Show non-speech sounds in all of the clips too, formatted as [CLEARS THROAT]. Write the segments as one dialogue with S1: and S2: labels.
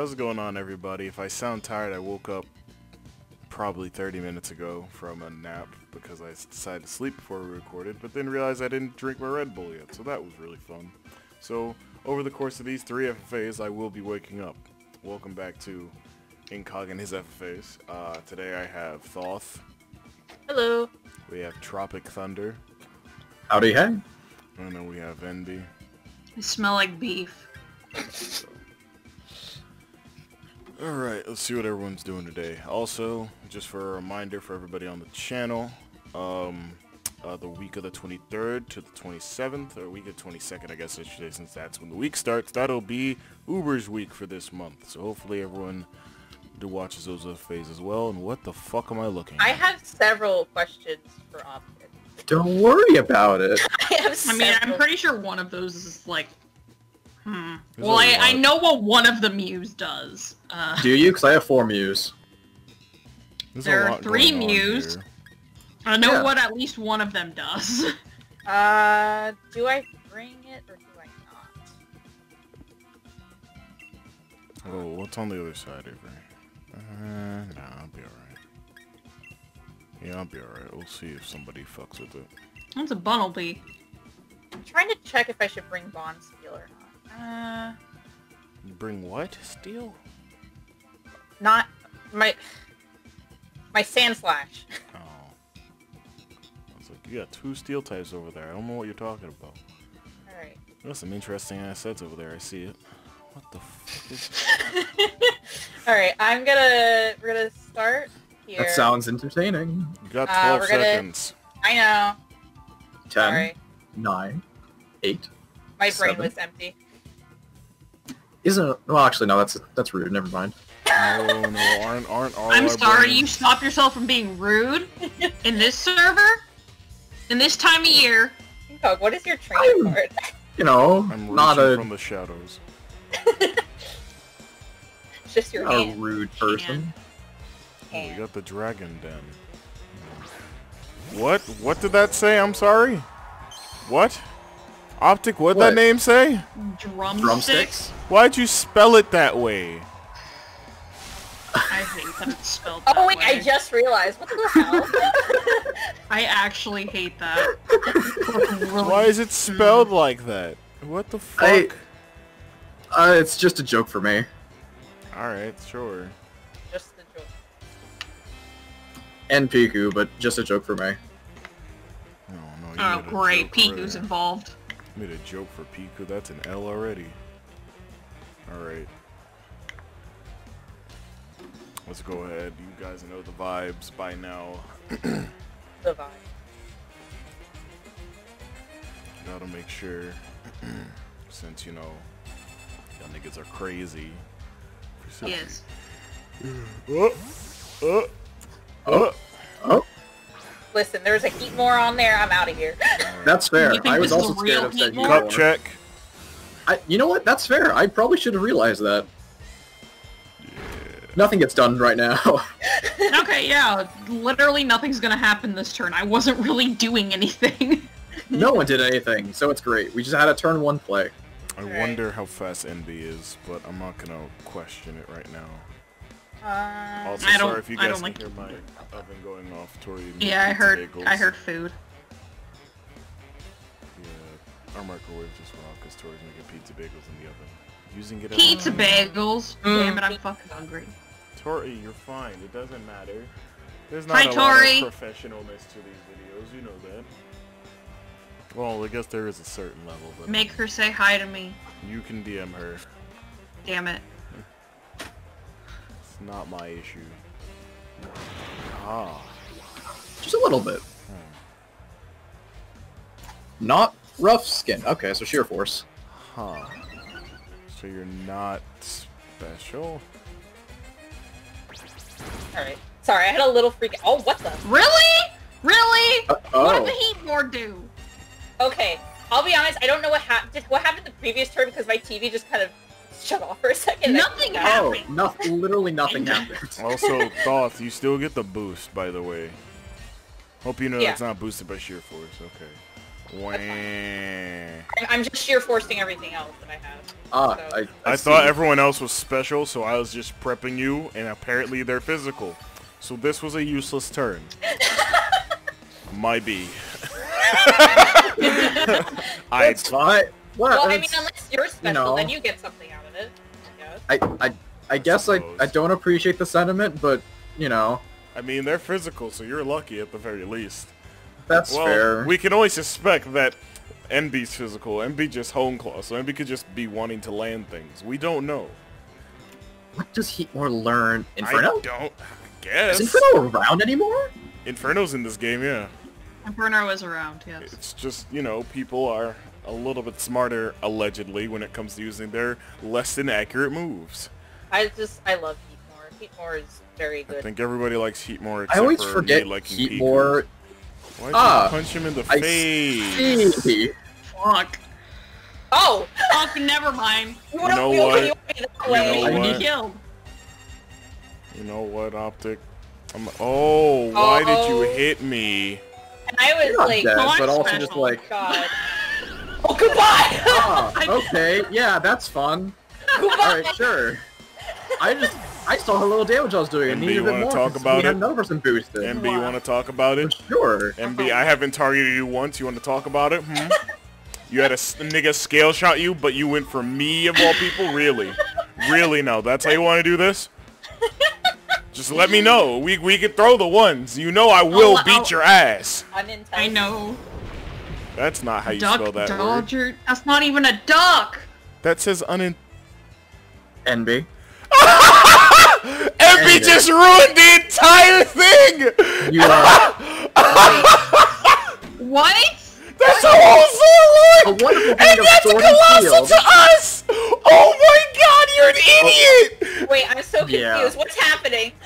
S1: How's it going on, everybody? If I sound tired, I woke up probably 30 minutes ago from a nap because I decided to sleep before we recorded, but then realized I didn't drink my Red Bull yet, so that was really fun. So, over the course of these three FFAs, I will be waking up. Welcome back to Incog and his FFAs. Uh, today I have Thoth.
S2: Hello.
S1: We have Tropic Thunder.
S3: Howdy, hey.
S1: And then we have Enby.
S2: I smell like beef. [LAUGHS]
S1: Alright, let's see what everyone's doing today. Also, just for a reminder for everybody on the channel, um, uh, the week of the 23rd to the 27th, or week of 22nd, I guess I should say, since that's when the week starts, that'll be Uber's week for this month. So hopefully everyone do watches those other phase as well. And what the fuck am I looking
S4: I have several questions for Optic.
S3: Don't worry about it. [LAUGHS]
S4: I have
S2: I mean, I'm pretty sure one of those is like, hmm.
S1: There's
S2: well, I,
S1: lot.
S2: know what one of the Mews does. Uh,
S3: Do you? Because I have four Mews.
S1: There's
S2: there are three
S1: going
S2: Mews. I know
S3: Yeah.
S2: what at least one of them does. [LAUGHS]
S4: Uh, do I bring it or do I not?
S1: Oh, what's on the other side, Avery? Uh, nah, I'll be alright. Yeah, I'll be alright. We'll see if somebody fucks with it.
S2: That's a Bunnelby.
S4: I'm trying to check if I should bring Bond Steel or not. Uh,
S1: Bring what? Steel?
S4: not my my Sandslash.
S1: Oh. I was like, you got two steel types over there. I don't know what you're talking about.
S4: All right.
S1: There's some interesting assets over there. I see it. What the fuck is... [LAUGHS]
S4: All right. I'm gonna we're gonna start here.
S3: That sounds entertaining.
S1: You got
S4: Uh,
S1: 12
S4: we're gonna-
S1: seconds.
S4: I know.
S3: Ten,
S4: Sorry,
S3: nine, eight.
S4: my brain
S3: Seven.
S4: was empty.
S3: Isn't it? Well, actually, no. That's that's rude. Never mind.
S1: No, no, aren't, aren't all
S2: I'm
S1: our
S2: sorry, you
S1: brains-
S2: stop yourself from being rude in this server, in this time of year.
S4: Incog, what is your training
S3: I'm-
S4: card?
S3: You know,
S1: I'm
S3: not
S1: reaching
S3: a
S1: from the shadows.
S4: It's [LAUGHS] just your
S3: not a rude person.
S1: Oh, we got the dragon den. What? What did that say? I'm sorry? What? Optic, what'd that name say?
S2: Drumsticks.
S3: Drumsticks.
S1: Why'd you spell it that way?
S2: I hate that it's spelled that
S4: Oh wait,
S2: way.
S4: I just realized. What the hell? [LAUGHS]
S2: I actually hate that. Really-
S1: Why is it spelled like that? What the fuck?
S3: I- Uh, it's just a joke for me.
S1: Alright, sure.
S4: just the joke.
S3: And Piku, but just a joke for me.
S1: No, no, you
S2: Oh great,
S1: joke
S2: Piku's involved.
S1: Made a joke for Piku. That's an L already. Alright. Let's go ahead. You guys know the vibes by now. [CLEARS THROAT]
S4: The vibe.
S1: Gotta make sure, [CLEARS THROAT] since you know, y'all niggas are crazy.
S2: Yes.
S1: Uh, uh, uh.
S3: Oh,
S4: Listen, there's a Heatmor on there. I'm out of here. [LAUGHS]
S3: that's fair. I was also
S2: a real
S3: scared of
S2: heat
S3: that.
S2: more?
S1: Cup check.
S3: I, you know what? That's fair. I probably should have realized that. Nothing gets done right now. [LAUGHS]
S2: Okay, yeah, literally nothing's gonna happen this turn. I wasn't really doing anything. [LAUGHS]
S3: no one did anything, so it's great. We just had a turn one play.
S1: I
S4: Alright.
S1: wonder how fast Enby is, but I'm not gonna question it right now.
S4: Uh,
S1: Also,
S2: I don't-
S1: sorry if you
S2: I
S1: guys
S2: don't
S1: can
S2: like-
S1: hear my oven going off. Tori,
S2: yeah, I heard.
S1: bagels.
S2: I heard food.
S1: Yeah, our microwave just went off because Tori's making pizza bagels in the oven. Using it as
S2: Pizza
S1: a-
S2: bagels.
S4: Mm.
S2: Damn it, I'm fucking hungry.
S1: Tori, you're fine. It doesn't matter. There's
S2: Hi,
S1: not a lot of professionalness to these videos. You know that. Well, I guess there is a certain level, but
S2: Make her say hi to me.
S1: you can DM her.
S2: Damn it.
S1: It's not my issue. Ah.
S3: Just a little bit. Not rough skin. Okay, so sheer force.
S1: Huh. So you're not special?
S4: Alright. Sorry, I had a little freak. Oh, what the?
S2: Really? Really?
S3: Uh,
S2: What did
S3: oh.
S2: the heat board do?
S4: Okay, I'll be honest. I don't know what happened. What happened the previous turn because my TV just kind of shut off for a second.
S2: Nothing
S4: I-
S2: happened.
S3: Oh, no, literally nothing happened. [LAUGHS]
S1: Also, Thoth, you still get the boost, by the way. Hope you know
S4: Yeah.
S1: that's not boosted by sheer force. Okay. Wah.
S4: I'm, I'm just sheer forcing everything else that I have.
S3: Ah,
S4: So-
S3: I,
S1: I
S3: see.
S1: thought everyone else was special, so I was just prepping you, and apparently they're physical. So this was a useless turn. [LAUGHS] Might be. [LAUGHS] I
S3: It's fine.
S4: Well, I mean, unless you're special,
S3: know.
S4: then you get something out of it. I guess.
S3: I, I, I guess I, I don't appreciate the sentiment, but you know,
S1: I mean, they're physical, so you're lucky at the very least.
S3: That's
S1: Well,
S3: fair.
S1: we can only suspect that Enby's physical. Enby just hone claw, so Enby could just be wanting to land things. We don't know.
S3: What does Heatmor learn? Inferno?
S1: I don't guess.
S3: Is Inferno around anymore?
S1: Inferno's in this game, yeah.
S2: Inferno is around, yes.
S1: It's just, you know, people are a little bit smarter, allegedly, when it comes to using their less than accurate moves.
S4: I just I love Heatmor. Heatmor is very good.
S1: I think everybody likes Heatmor.
S3: I always
S1: for
S3: forget
S1: me liking
S3: Heatmor.
S1: Piku. Why'd
S3: Ah,
S1: you punch him in the
S3: I
S1: face?
S3: see.
S2: Fuck.
S4: Oh,
S2: Fuck, never mind.
S4: you,
S1: You know what?
S4: you want me that
S1: You
S4: way.
S1: know
S2: I
S1: what?
S2: be killed.
S1: You know what, Optic? I'm, oh, why did you hit me?
S4: And I was
S3: You're
S4: like,
S3: dead,
S2: Oh,
S3: but also just like,
S4: God. [LAUGHS] Oh, goodbye.
S3: ah, okay, yeah, that's fun. [LAUGHS]
S4: goodbye.
S3: Alright, sure. I just, I saw how little damage I was doing. I
S1: Enby,
S3: needed a
S1: you
S3: bit
S1: wanna
S3: more.
S1: talk
S3: 'cause
S1: about
S3: we had
S1: it?
S3: another person boosted.
S1: Enby, you want to talk about it?
S3: Sure.
S1: Enby, I haven't targeted you once. You want to talk about it? Hmm? You had a nigga scale shot you, but you went for me of all people? Really? Really? No. That's how you want to do this? Just let me know. We we could throw the ones. You know I will
S2: I'll-
S1: beat
S2: I'll-
S1: your ass.
S4: Unintelligent.
S2: I know.
S1: That's not how you spell
S2: Duck
S1: that word.
S2: Dodger. That's not even a duck.
S1: That says unin.
S3: Enby. [LAUGHS] [LAUGHS]
S1: Enby
S3: it.
S1: just ruined the entire thing.
S3: You uh, are [LAUGHS]
S2: What?
S1: That's a whole
S3: a
S1: And that's a colossal to us. Oh my God, you're an oh. idiot.
S4: Wait, I'm so confused.
S3: Yeah.
S4: What's happening? [LAUGHS]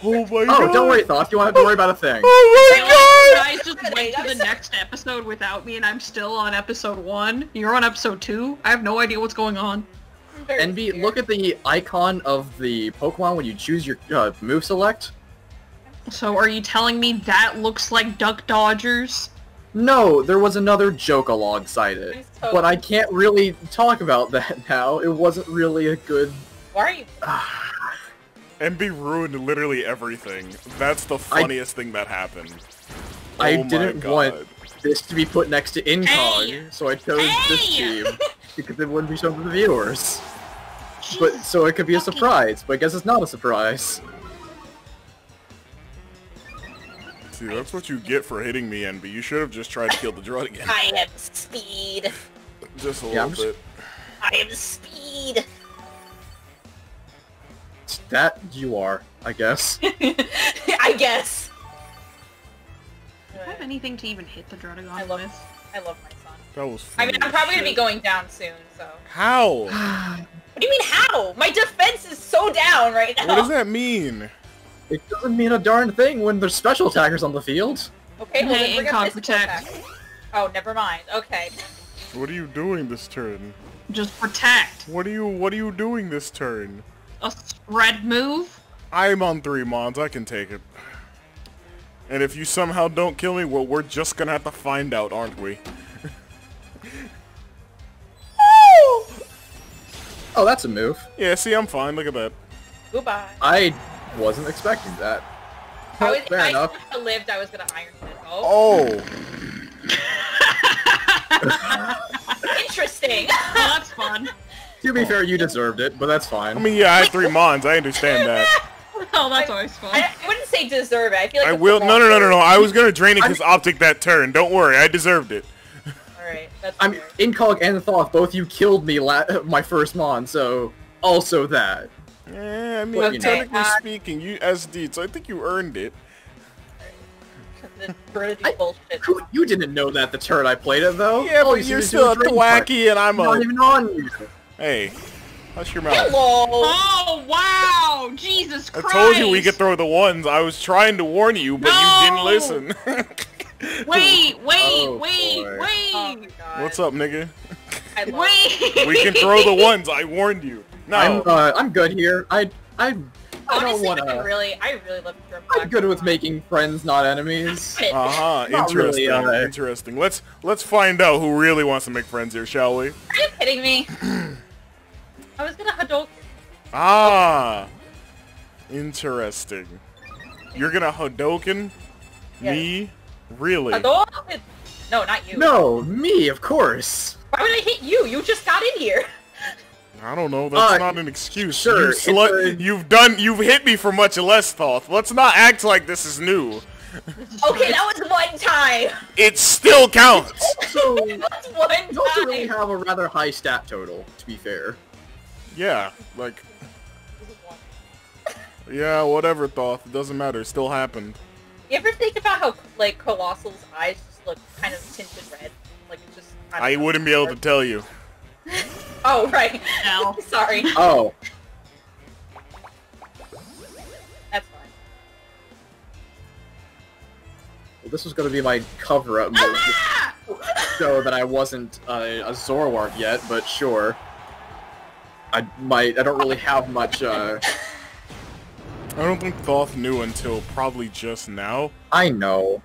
S1: Oh my God.
S3: Oh, don't worry, Thoth. You won't have to worry about a thing.
S1: Oh my
S2: know,
S1: God.
S2: you guys just wait to the next episode without me, and I'm still on episode one. You're on episode two. I have no idea what's going on.
S4: I'm Enby,
S3: look at the icon of the Pokemon when you choose your uh, move select.
S2: So, are you telling me that looks like Duck Dodgers?
S3: No, there was another joke alongside it.
S4: I'm
S3: But I can't really talk about [LAUGHS] that now. It wasn't really a good...
S4: Why are you? [SIGHS]
S1: Enby ruined literally everything. That's the
S3: I-
S1: funniest thing that happened.
S3: I
S1: Oh my
S3: didn't
S1: God.
S3: want this to be put next to Incog,
S2: Hey!
S3: so I chose this team [LAUGHS] because it wouldn't be shown to the viewers. But so it could be a surprise, but I guess it's not a surprise.
S1: See, that's what you get for hitting me, Enby. You should have just tried to kill the drug again.
S4: I am speed.
S1: Just a
S3: Yeah,
S1: little bit.
S4: I am speed.
S3: That you are, I guess. [LAUGHS]
S4: I guess.
S2: Do I have anything to even hit the
S4: I
S2: Druddigon
S4: love-
S2: with?
S4: I love my son.
S1: That was
S4: I mean, I'm
S1: as
S4: probably gonna be going down soon, so.
S1: How? [SIGHS] [SIGHS] [SIGHS]
S4: What do you mean how? My defense is so down right now.
S1: What does that mean?
S3: It doesn't mean a darn thing when there's special attackers on the field.
S4: Okay, well
S2: Hey,
S4: then bring up
S2: protect.
S4: attack. Oh, never mind. Okay.
S1: What are you doing this turn?
S2: Just protect.
S1: What are you What are you doing this turn?
S2: A spread move?
S1: I'm on three mons. I can take it. And if you somehow don't kill me, well, we're just gonna have to find out, aren't we?
S3: Oh, that's a move.
S1: Yeah, see, I'm fine. Look at that.
S4: Goodbye.
S3: I wasn't expecting that.
S4: I oh, was,
S3: Fair
S4: I
S3: enough.
S4: I lived, I was gonna iron it. Oh,
S1: Oh, [LAUGHS]
S4: interesting.
S2: Well, that's fun. [LAUGHS]
S3: To be fair, you deserved it, but that's fine.
S1: I mean, yeah, I had three mons. I understand that. [LAUGHS]
S2: Oh, that's always fun.
S4: I, I wouldn't say deserve it. I feel like
S1: I will. No, no, no, no, no. I was gonna drain it because optic that turn. Don't worry, I deserved it.
S4: Alright, that's
S3: I'm
S4: fair.
S3: Incog and Thoth, both you killed me la- my first mon, so also that.
S1: Yeah, I mean,
S3: Well, you know.
S1: technically
S4: Uh,
S1: speaking, you SD, so I think you earned it. [LAUGHS]
S3: I- Who- You didn't know that the turn I played it though.
S1: Yeah,
S3: All
S1: but
S3: you
S1: you're
S3: seem to do
S1: still
S3: is
S1: a
S3: drain part.
S1: thwacky, and I'm
S3: I'm not
S1: a.
S3: even on you.
S1: Hey, hush your mouth.
S4: Hello.
S2: Oh, wow! Jesus Christ!
S1: I told you we could throw the ones. I was trying to warn you, but you didn't listen. [LAUGHS] [LAUGHS]
S2: Wait, wait,
S3: Oh,
S2: wait,
S3: boy.
S2: wait!
S4: Oh.
S1: What's up, nigga?
S2: Wait! [LAUGHS]
S1: We can throw the ones. I warned you. No.
S3: I'm uh, I'm good here. I I I don't wanna-
S4: I really, I really love German
S3: I'm good with making friends, not enemies. [LAUGHS]
S1: Uh-huh,
S3: Not
S1: interesting,
S3: really, uh,
S1: interesting. Let's let's find out who really wants to make friends here, shall we?
S4: Are you kidding me? [CLEARS THROAT] I was gonna Hadouken.
S1: Ah, interesting. You're gonna Hadouken
S4: Yeah.
S1: me? Really?
S4: Hadouken? No, not you.
S3: No, me, of course.
S4: Why would I hit you? You just got in here.
S1: I don't know. That's
S3: Uh,
S1: not an excuse.
S3: sure,
S1: you
S3: a...
S1: you've done. You've hit me for much less, Thoth. Let's not act like this is new.
S4: Okay, that was one time.
S1: It still counts. [LAUGHS]
S3: So, [LAUGHS]
S4: That was one
S3: you also really have a rather high stat total, to be fair.
S1: yeah, like yeah, whatever, Thoth. It doesn't matter. It still happened.
S4: You ever think about how like Coalossal's eyes just look kind of tinted red? Like it's just. don't
S1: I
S4: know.
S1: wouldn't be able to tell you. [LAUGHS]
S4: Oh right.
S2: No. [LAUGHS]
S4: Sorry.
S3: Oh,
S4: That's fine.
S3: well, this was going to be my cover-up mode
S2: Ah!
S3: to show that I wasn't uh, a Zoroark yet, but sure. I might. I don't really have much. Uh,
S1: I don't think Thoth knew until probably just now.
S3: I know.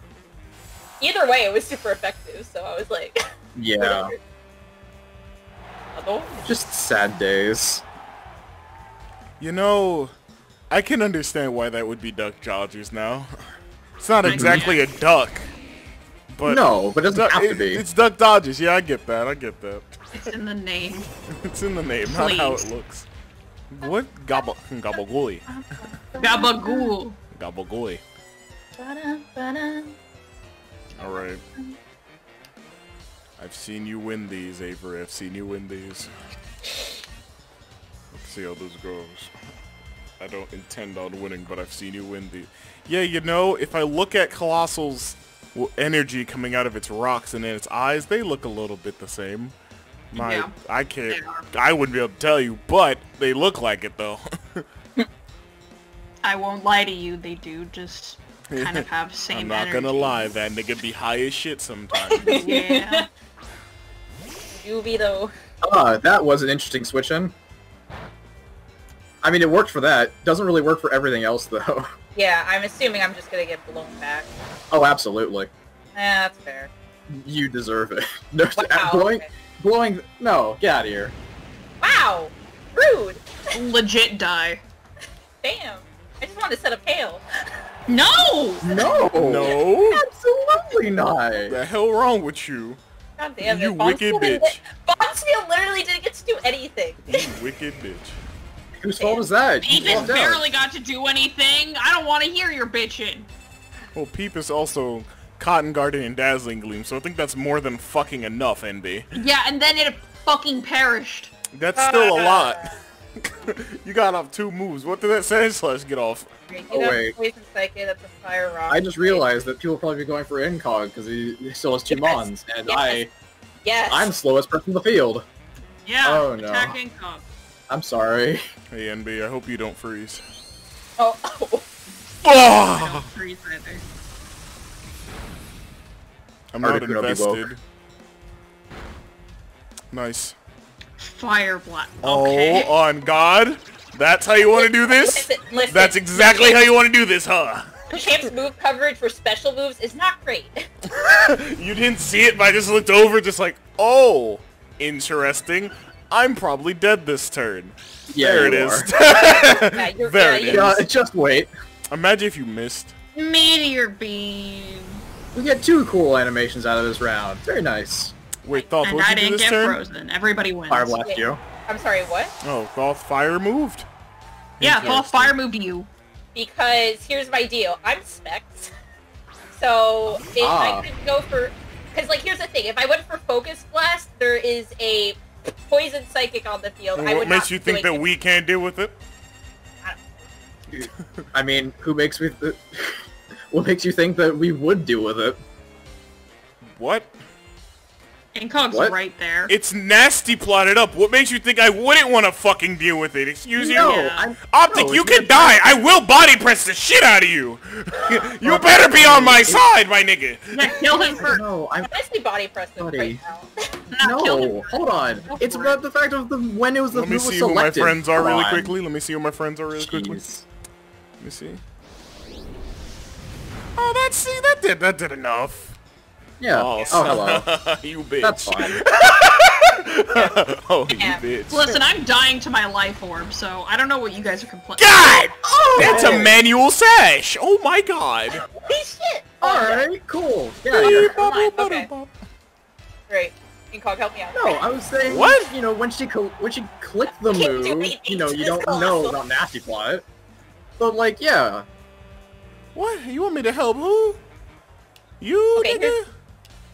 S4: Either way, it was super effective. So I was like, [LAUGHS]
S3: Yeah. Just sad days.
S1: You know, I can understand why that would be Duck Dodgers now. [LAUGHS] It's not exactly a duck, but
S3: no, but it doesn't
S1: Duck-
S3: have to
S1: it- It's Duck Dodgers. Yeah, I get that. I get that.
S2: It's in the name. [LAUGHS]
S1: It's in the name, not how it looks. What? Gobble, Gabagoy.
S2: Gabagool.
S1: Gabagoy.
S4: ba-dum,
S1: Alright. I've seen you win these, Avery. I've seen you win these. Let's see how this goes. I don't intend on winning, but I've seen you win these. Yeah, you know, if I look at Coalossal's energy coming out of its rocks and in its eyes, they look a little bit the same. My,
S2: Yeah,
S1: I can't. I wouldn't be able to tell you, but they look like it though. [LAUGHS]
S2: I won't lie to you, they do just kind of have [LAUGHS] same
S1: I'm not
S2: energy.
S1: gonna lie, that nigga be high as shit sometimes. [LAUGHS]
S2: Yeah.
S4: You be though.
S3: Ah, that was an interesting switch in. I mean, it worked for that. Doesn't really work for everything else, though.
S4: Yeah, I'm assuming I'm just gonna get blown back.
S3: Oh, absolutely.
S4: Eh, that's fair.
S3: You deserve it. No,
S4: Wow.
S3: point.
S4: okay.
S3: Blowing. No, get out of here.
S4: Wow. Rude.
S2: Legit die.
S4: Damn. I just wanted to set up hail.
S2: No!
S3: No.
S1: no?
S3: Absolutely not.
S1: the hell wrong with you?
S4: God damn it.
S1: You wicked
S4: Bonspiel didn't-
S1: bitch.
S4: Bonspiel literally didn't get to do anything.
S1: You wicked bitch.
S3: Whose fault is that? You
S2: Peepus
S3: walked out.
S2: barely got to do anything. I don't want to hear your bitching.
S1: Well, Peep is also Cotton Guard and Dazzling Gleam, so I think that's more than fucking enough, Enby.
S2: Yeah, and then it fucking perished.
S1: That's still a lot. [LAUGHS] [LAUGHS] you got off two moves. What did that say? Slash get off.
S3: Oh, wait.
S4: Poison Psychic, that's a fire rock.
S3: I just realized that people probably be going for Incog because he, he still has two
S4: Yes.
S3: Mons, and
S4: Yes.
S3: I,
S4: Yes.
S3: I'm slowest person in the field.
S2: Yeah,
S3: Oh, no.
S2: attack income.
S3: I'm sorry.
S1: Hey, Enby, I hope you don't freeze.
S4: Oh, [LAUGHS] oh.
S2: I
S1: Oh,
S2: don't freeze either.
S1: I'm not
S3: Articuno be
S1: invested. Nice.
S2: Fire blast. Oh, okay.
S1: Oh, on God? That's how you want to do this?
S4: Listen, listen.
S1: That's exactly how you want to do this, huh?
S4: Champ's move coverage for special moves is not great. [LAUGHS]
S1: You didn't see it, but I just looked over, just like, oh, interesting. I'm probably dead this turn.
S3: Yeah,
S1: there it
S3: you
S1: is. [LAUGHS]
S4: Yeah,
S1: There
S4: yeah,
S1: it
S4: you-
S1: is.
S3: Yeah, just wait.
S1: Imagine if you missed.
S2: Meteor beam.
S3: We get two cool animations out of this round. Very nice.
S1: Wait, Thoth,
S2: and
S1: what'd
S2: I
S1: you do
S2: didn't
S1: this
S2: get
S1: turn?
S2: frozen. Everybody wins.
S3: Fire blast
S4: Wait.
S3: you.
S4: I'm sorry, what?
S1: Oh, Thoth fire moved.
S2: Yeah,
S1: Interesting.
S2: Paul fire moved you.
S4: Because here's my deal. I'm Specs. So if
S3: Ah.
S4: I could go for... Because, like, here's the thing. If I went for Focus Blast, there is a Poison Psychic on the field. I
S1: what
S4: would
S1: makes
S4: not
S1: you think that
S4: it.
S1: we can't deal with it?
S3: I mean, who makes me... [LAUGHS] Th- [LAUGHS] what makes you think that we would deal with it?
S1: What?
S2: Incog's
S3: What?
S2: right there.
S1: It's nasty plotted up. What makes you think I wouldn't want to fucking deal with it? Excuse you?
S3: No,
S2: Yeah.
S3: I'm...
S1: Optic,
S3: no,
S1: you can
S3: not-
S1: die. I will body press the shit out of you. [LAUGHS] you better be on my side, my nigga.
S2: yeah, kill him first.
S3: No, I'm...
S4: Honestly, body press them
S3: Buddy.
S4: right now. [LAUGHS]
S2: No, kill him
S3: No,
S2: first.
S3: hold on.
S4: Go
S3: It's
S4: for
S3: about the fact of the when it was the
S1: Let me
S3: move was
S1: see who my friends are
S3: Come
S1: really
S3: on.
S1: quickly. Let me see who my friends are really quickly. Let me see. Oh, that's see that did that did enough.
S3: Yeah.
S1: Oh,
S3: Oh, hello. [LAUGHS]
S1: you bitch.
S3: That's fine. [LAUGHS]
S1: oh, you
S4: Yeah.
S1: bitch.
S2: Listen, I'm dying to my life orb, so I don't know what you guys are complaining.
S1: God! oh, That's a manual sash! Oh my god! [LAUGHS]
S4: Holy shit!
S3: Alright, oh, cool. Yeah, you're...
S4: Fine, okay. Great. Incog, help me out.
S3: No, I was saying,
S1: What?
S3: you know, when she when she clicked the move, you know, you don't know about Nasty Plot. But like, yeah,
S1: What? You want me to help who? You,
S4: Okay,
S1: nigga?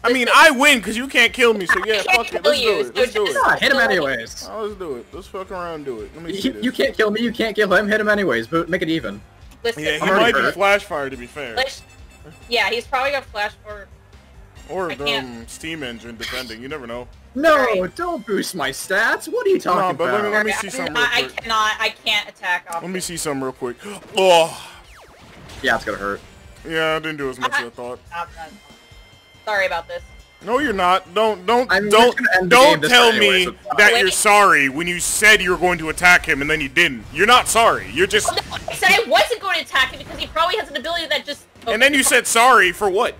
S1: I mean, I win because you can't kill me, so yeah, fuck it. Let's
S4: you,
S1: do it. Let's do it.
S3: yeah, hit him anyways.
S1: Oh, let's do it. Let's fuck around and do it. Let me see
S3: You,
S1: this.
S3: you can't kill me, you can't kill him, hit him anyways, but make it even.
S4: Listen,
S1: Yeah, he
S3: I'm already
S1: might be
S3: hurt.
S1: flash fire to be fair.
S4: let's... Yeah, he's probably got flash or...
S1: Or
S4: I
S1: um, steam engine, depending. You never know.
S3: No,
S4: Alright.
S3: don't boost my stats. What are you talking
S1: but let me-
S3: about?
S1: let me
S4: I,
S1: see something
S4: I,
S1: real
S4: I cannot, I can't attack off.
S1: Let me see some real quick. Oh,
S3: Yeah, it's gonna hurt.
S1: yeah, I didn't do as much as I thought.
S4: Sorry about this.
S1: No, you're not. Don't don't
S3: I'm
S1: don't
S3: just gonna end the
S1: don't tell me
S3: anyway, so
S1: that you're sorry when you said you were going to attack him and then you didn't. You're not sorry. You're just.
S4: Oh, no, I said I wasn't going to attack him because he probably has an ability that just...
S1: And then you said sorry for what?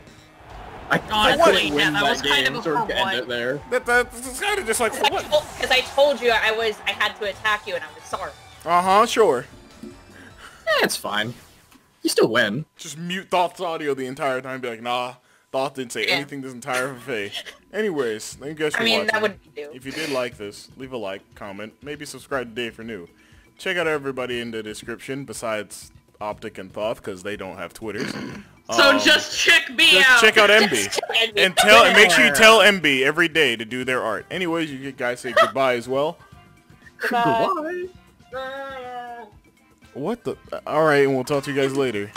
S3: I, I
S2: Honestly,
S3: couldn't
S2: yeah,
S3: win
S2: that
S3: that,
S2: was kind
S3: game,
S2: of a for
S3: we end it there.
S1: That that's kind of just like for
S4: Because
S1: what?
S4: I, [LAUGHS] told- 'cause I told you I was, I had to attack you and I was sorry.
S1: Uh huh. Sure.
S3: Eh, it's fine. You still win.
S1: Just mute Thoth's audio the entire time. Be like, nah. Thought didn't say
S4: Yeah.
S1: anything this entire [LAUGHS] FFA. Anyways, thank you guys for
S4: I mean,
S1: watching.
S4: that would do.
S1: If you did like this, leave a like, comment, maybe subscribe today for new. Check out everybody in the description besides Optic and Thoth because they don't have Twitters. [LAUGHS]
S2: So
S1: Um,
S2: just check me
S1: just
S2: out.
S1: check out Enby.
S4: Just
S1: and tell and make sure you tell Enby every day to do their art. Anyways, you guys say goodbye as well.
S4: Goodbye.
S3: Goodbye.
S1: What the? All right, and we'll talk to you guys later.